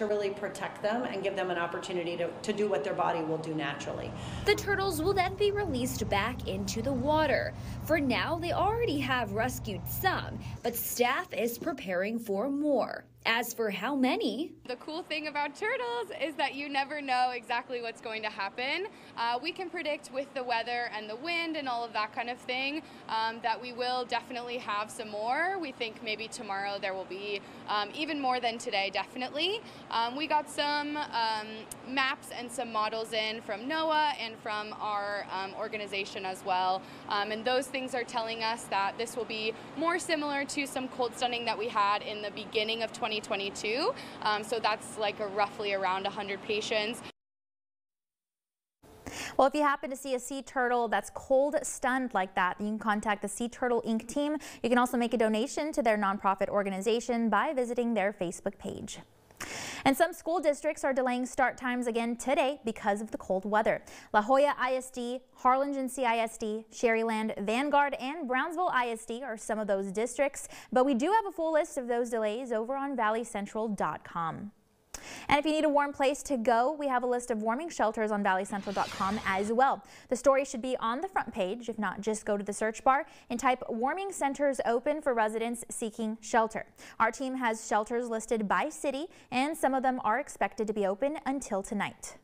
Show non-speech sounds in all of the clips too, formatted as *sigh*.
to really protect them and give them an opportunity to, to do what their body will do naturally. The turtles will then be released back into the water. For now, they already have rescued some, but staff is preparing for more. As for how many, the cool thing about turtles is that you never know exactly what's going to happen. Uh, we can predict with the weather and the wind and all of that kind of thing um, that we will definitely have some more. We think maybe tomorrow there will be um, even more than today, definitely. Um, we got some um, maps and some models in from NOAA and from our um, organization as well. Um, and those things are telling us that this will be more similar to some cold stunning that we had in the beginning of 20 2022. Um, so that's like a roughly around 100 patients. Well, if you happen to see a sea turtle that's cold stunned like that, you can contact the Sea Turtle Inc. team. You can also make a donation to their nonprofit organization by visiting their Facebook page. And some school districts are delaying start times again today because of the cold weather. La Joya ISD, Harlingen CISD, Sharyland, Vanguard, and Brownsville ISD are some of those districts, but we do have a full list of those delays over on valleycentral.com. And if you need a warm place to go, we have a list of warming shelters on valleycentral.com as well. The story should be on the front page. If not, just go to the search bar and type warming centers open for residents seeking shelter. Our team has shelters listed by city and some of them are expected to be open until tonight.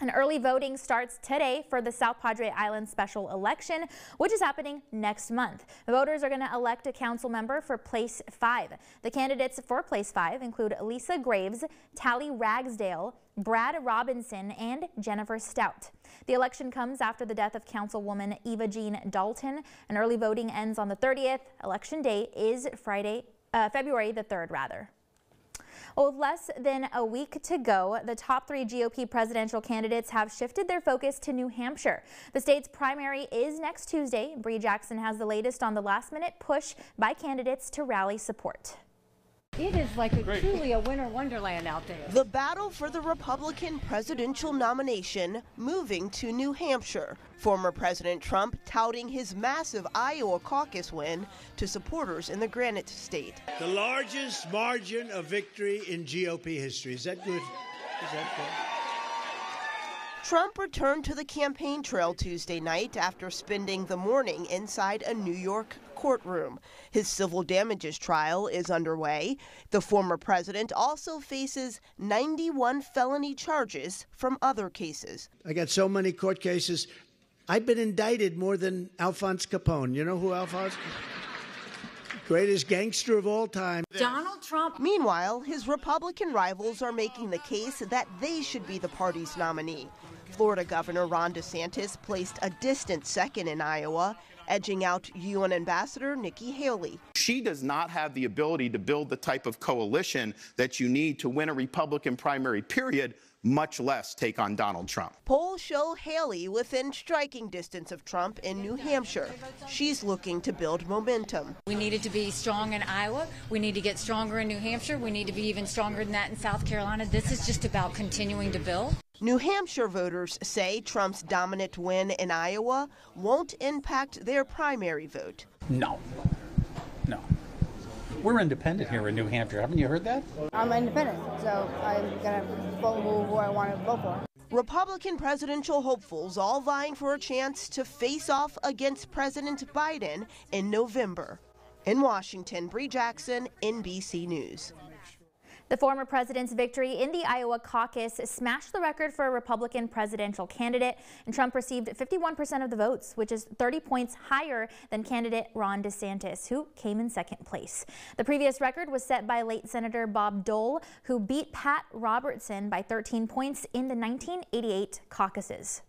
And early voting starts today for the South Padre Island special election, which is happening next month. Voters are going to elect a council member for place five. The candidates for place five include Lisa Graves, Tally Ragsdale, Brad Robinson, and Jennifer Stout. The election comes after the death of Councilwoman Eva Jean Dalton, and early voting ends on the 30th. Election day is Friday, uh, February the 3rd, rather. With less than a week to go, the top three GOP presidential candidates have shifted their focus to New Hampshire. The state's primary is next Tuesday. Bree Jackson has the latest on the last minute push by candidates to rally support. It is like a, truly a winter wonderland out there. The battle for the Republican presidential nomination moving to New Hampshire. Former President Trump touting his massive Iowa caucus win to supporters in the Granite State. The largest margin of victory in GOP history. Is that good? Is that good? Trump returned to the campaign trail Tuesday night after spending the morning inside a New York courtroom. His civil damages trial is underway. The former president also faces 91 felony charges from other cases. I got so many court cases. I've been indicted more than Alphonse Capone. You know who Alphonse? Greatest gangster of all time. Donald Trump. Meanwhile, his Republican rivals are making the case that they should be the party's nominee. Florida Governor Ron DeSantis placed a distant second in Iowa edging out UN Ambassador Nikki Haley. She does not have the ability to build the type of coalition that you need to win a Republican primary, period much less take on Donald Trump. Polls show Haley within striking distance of Trump in New Hampshire. She's looking to build momentum. We needed to be strong in Iowa. We need to get stronger in New Hampshire. We need to be even stronger than that in South Carolina. This is just about continuing to build. New Hampshire voters say Trump's dominant win in Iowa won't impact their primary vote. No. No. We're independent here in New Hampshire. Haven't you heard that? I'm independent, so I'm going to vote who I want to vote for. Republican presidential hopefuls all vying for a chance to face off against President Biden in November. In Washington, Bree Jackson, NBC News. The former president's victory in the Iowa caucus smashed the record for a Republican presidential candidate, and Trump received 51% of the votes, which is 30 points higher than candidate Ron DeSantis, who came in second place. The previous record was set by late Senator Bob Dole, who beat Pat Robertson by 13 points in the 1988 caucuses.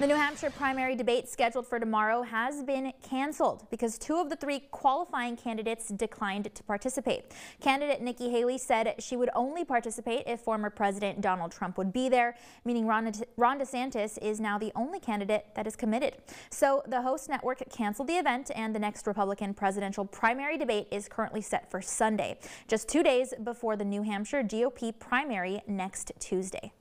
The New Hampshire primary debate scheduled for tomorrow has been canceled because two of the three qualifying candidates declined to participate. Candidate Nikki Haley said she would only participate if former President Donald Trump would be there, meaning Ron, DeSantis is now the only candidate that is committed. So the host network canceled the event and the next Republican presidential primary debate is currently set for Sunday, just two days before the New Hampshire GOP primary next Tuesday.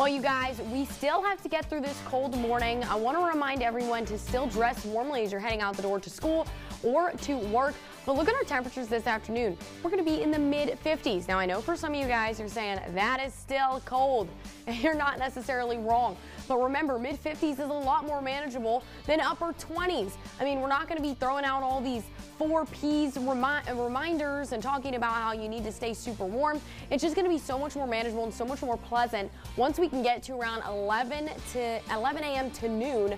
Well, you guys, we still have to get through this cold morning. I want to remind everyone to still dress warmly as you're heading out the door to school or to work. But look at our temperatures this afternoon. We're going to be in the mid 50s. Now, I know for some of you guys you're saying that is still cold, *laughs* you're not necessarily wrong. But remember, mid 50s is a lot more manageable than upper 20s. I mean, we're not going to be throwing out all these four P's remi- reminders and talking about how you need to stay super warm. It's just going to be so much more manageable and so much more pleasant once we can get to around 11 to 11 a.m. to noon